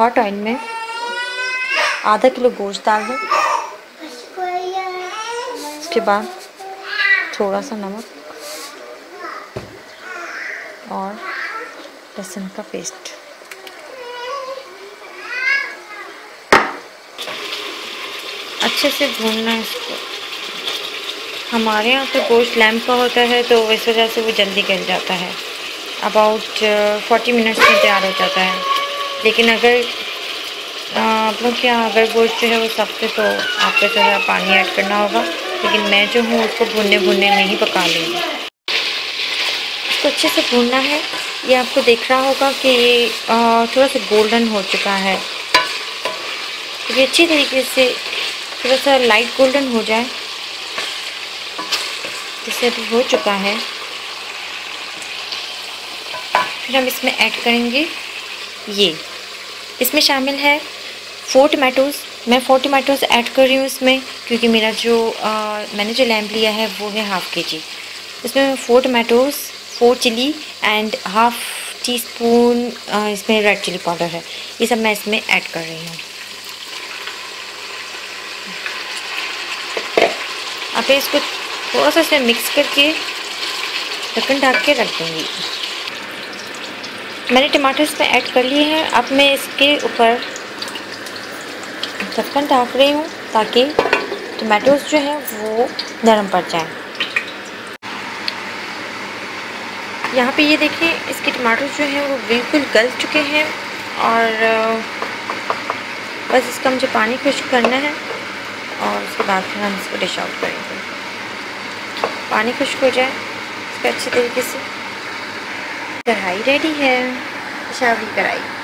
Hot oil में आधा kilo गोश्त डाल दें उसके बाद थोड़ा सा नमक और लहसुन का पेस्ट। अच्छे से भूनना है इसको। हमारे यहाँ तो गोश्त लैम्प का होता है तो इस वजह से वो जल्दी गल जाता है। अबाउट फोर्टी मिनट्स में तैयार हो जाता है। लेकिन अगर आप लोग क्या अगर गोश्त जो है वो सख्त है तो आपको जो है पानी ऐड करना होगा, लेकिन मैं जो हूँ उसको भुनने भुनने में ही। पका लूँगी इसको अच्छे से भूनना है। ये आपको देख रहा होगा कि ये थोड़ा सा गोल्डन हो चुका है। ये अच्छी तरीके से थोड़ा सा लाइट गोल्डन हो जाए। जैसे अभी हो चुका है। फिर हम इसमें ऐड करेंगे ये। इसमें शामिल है फोर टमाटोज़ मैं फोर टमाटोज़ ऐड कर रही हूँ इसमें क्योंकि मेरा जो आ, मैंने जो लैम्प लिया है वो है हाफ़ के जी इसमें मैं four tomatoes four chilli and half teaspoon इसमें रेड चिली पाउडर है। ये सब मैं इसमें ऐड कर रही हूँ। अब इसको थोड़ा सा इसमें मिक्स करके ढक्कन ढक के रख दूँगी। मैंने टमाटर इसमें ऐड कर लिए हैं। अब मैं इसके ऊपर ढक्कन ढाक रही हूँ ताकि टमाटोज़ जो हैं वो नरम पड़ जाएँ। यहाँ पे ये देखिए, इसके टमाटर जो हैं वो बिल्कुल गल चुके हैं और बस इसका मुझे पानी खुश्क करना है और उसके बाद फिर हम इसको डिश आउट करेंगे। पानी खुश्क हो जाए, इसको अच्छे तरीके से। कढ़ाई रेडी है। शावरी कढ़ाई।